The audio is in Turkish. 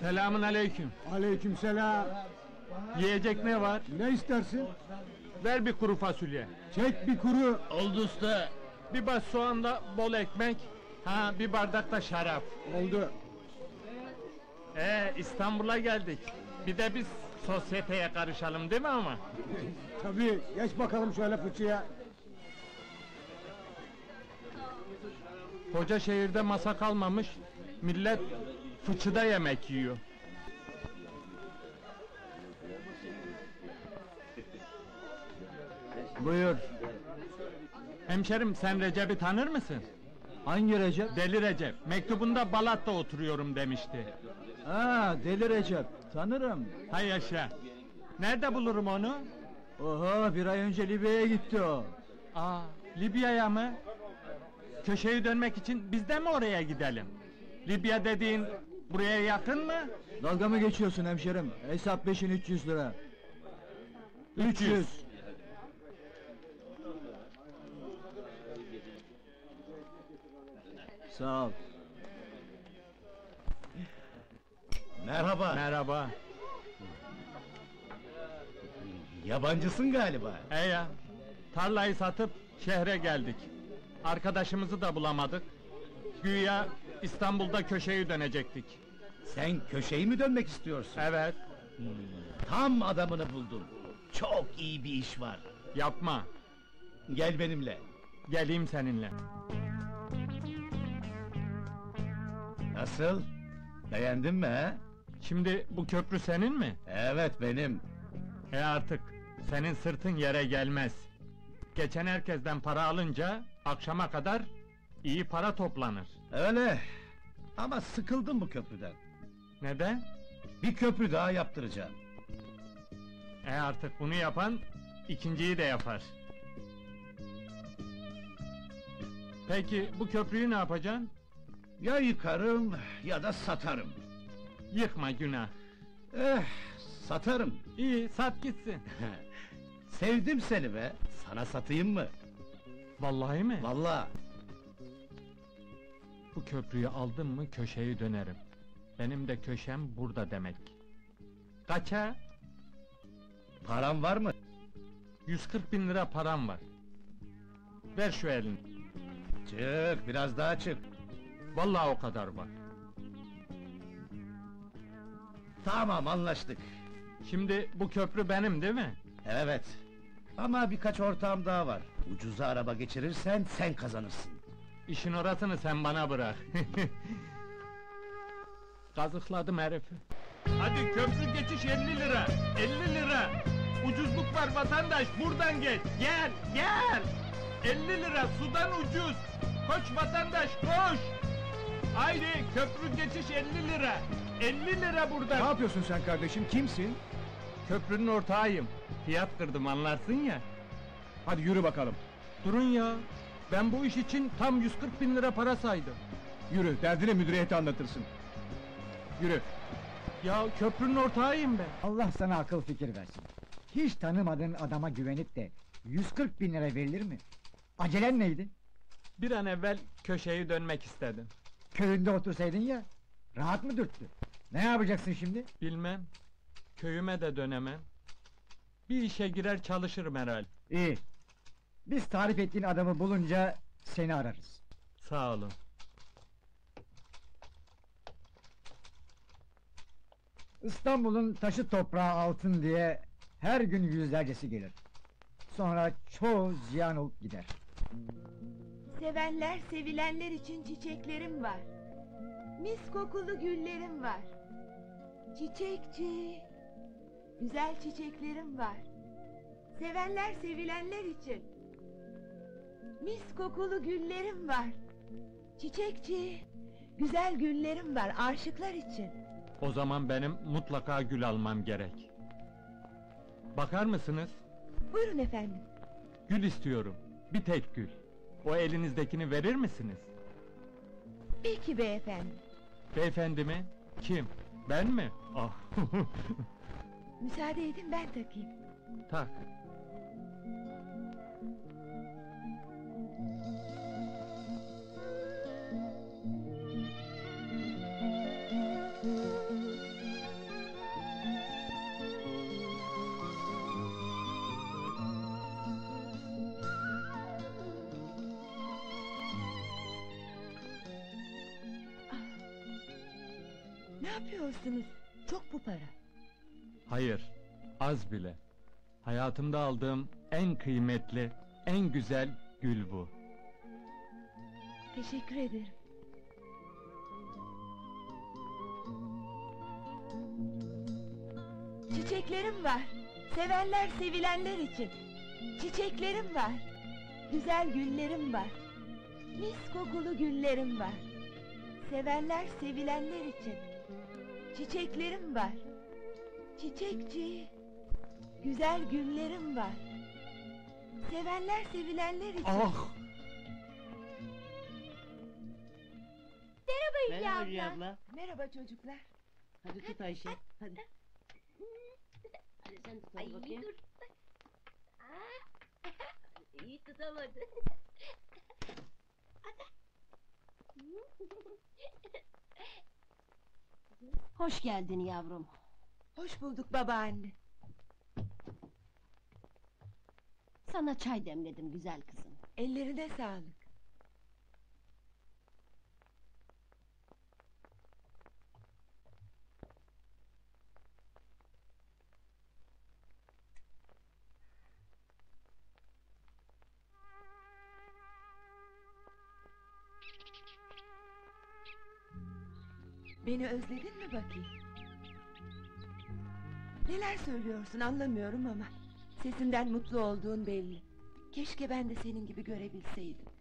Selamun aleyküm. Aleykümselam. Yiyecek ne var? Ne istersin? Ver bir kuru fasulye. Çek bir kuru. Oldu usta. Bir baş soğanla bol ekmek. Ha bir bardak da şarap. Oldu. Ee İstanbul'a geldik. Bir de biz sosyeteye karışalım değil mi ama? Tabii. Geç bakalım şöyle fıçıya. Koca şehirde masa kalmamış. Millet fıçıda yemek yiyor. Buyur. Hemşerim sen Recep'i tanır mısın? Hangi Recep? Deli Recep. Mektubunda Balat'ta oturuyorum demişti. Ha, Deli Recep. Tanırım. Hay yaşa. Nerede bulurum onu? Oho, bir ay önce Libya'ya gitti o. Aa, Libya'ya mı? Köşeyi dönmek için biz de mi oraya gidelim? Libya dediğin buraya yakın mı? Dalga mı geçiyorsun hemşerim? Hesap peşin 300 lira. 300. Sağ ol. Merhaba. Merhaba. Yabancısın galiba. E ya, tarlayı satıp şehre geldik. Arkadaşımızı da bulamadık. Güya İstanbul'da köşeyi dönecektik. Sen köşeyi mi dönmek istiyorsun? Evet, Tam adamını buldun. Çok iyi bir iş var. yapma. Gel benimle. Geleyim seninle. Nasıl? Beğendin mi he? Şimdi bu köprü senin mi? Evet benim. E artık senin sırtın yere gelmez. Geçen herkesten para alınca akşama kadar iyi para toplanır. Öyle. Ama sıkıldım bu köprüden. Neden? Bir köprü daha yaptıracağım. E artık bunu yapan ikinciyi de yapar. Peki bu köprüyü ne yapacaksın? Ya yıkarım ya da satarım. Yıkma günah. Eh, satarım. İyi sat gitsin. Sevdim seni be. Sana satayım mı? Vallahi mi? Vallahi. Bu köprüyü aldım mı köşeyi dönerim. Benim de köşem burada demek. Kaça? Param var mı? 140 bin lira param var. Ver şu elini. Çık, biraz daha çık. Vallahi o kadar var. Tamam anlaştık. Şimdi bu köprü benim değil mi? Evet. Ama birkaç ortağım daha var. Ucuza araba geçirirsen sen kazanırsın. İşin orasını sen bana bırak. Kazıkladım herifi. Hadi köprü geçiş 50 lira. 50 lira. Ucuzluk var vatandaş buradan geç. Gel gel. 50 lira sudan ucuz. Koş vatandaş koş. Haydi köprü geçiş 50 lira. 50 lira Ne buradan. yapıyorsun sen kardeşim? Kimsin? Köprünün ortağıyım. Fiyat kırdım anlarsın ya. Hadi yürü bakalım. Durun ya. Ben bu iş için tam 140 bin lira para saydım. Yürü. Derdini müdüriyete anlatırsın. Yürü. Ya köprünün ortağıyım ben. Allah sana akıl fikir versin. Hiç tanımadığın adama güvenip de 140 bin lira verilir mi? Acelen neydi? Bir an evvel köşeyi dönmek istedim. Köyünde otursaydın ya, rahat mı dürttü? Ne yapacaksın şimdi? Bilmem. Köyüme de dönemem. Bir işe girer çalışırım herhal. İyi. Biz tarif ettiğin adamı bulunca seni ararız. Sağ olun. İstanbul'un taşı toprağı altın diye her gün yüzlercesi gelir. Sonra çoğu ziyan olup gider. Sevenler sevilenler için çiçeklerim var. Mis kokulu güllerim var. Çiçekçi. Güzel çiçeklerim var. Sevenler sevilenler için. Mis kokulu güllerim var. Çiçekçi. Güzel güllerim var aşıklar için. O zaman benim mutlaka gül almam gerek. Bakar mısınız? Buyurun efendim. Gül istiyorum. Bir tek gül. O elinizdekini verir misiniz? Peki beyefendi. Beyefendi mi? Kim? Ben mi? Ah. Müsaade edin ben takayım. tak. Yapıyorsunuz? Çok bu para. Hayır, az bile. Hayatımda aldığım en kıymetli, en güzel gül bu. Teşekkür ederim. Çiçeklerim var. Sevenler sevilenler için. Çiçeklerim var. Güzel güllerim var. Mis kokulu güllerim var. Sevenler sevilenler için. Çiçeklerim var. Çiçekçi. Güzel güllerim var. Sevenler sevilenler için. Ah! Merhaba Hülya abla. Merhaba çocuklar. Hadi tut Ayşe. Hadi. Hadi sen tut Ay, hadi bakayım. dur. İyi tutamadı. Hoş geldin yavrum. Hoş bulduk babaanne. Sana çay demledim güzel kızım. Ellerine sağlık. Beni özledin mi bakayım? Neler söylüyorsun anlamıyorum ama sesinden mutlu olduğun belli. Keşke ben de senin gibi görebilseydim.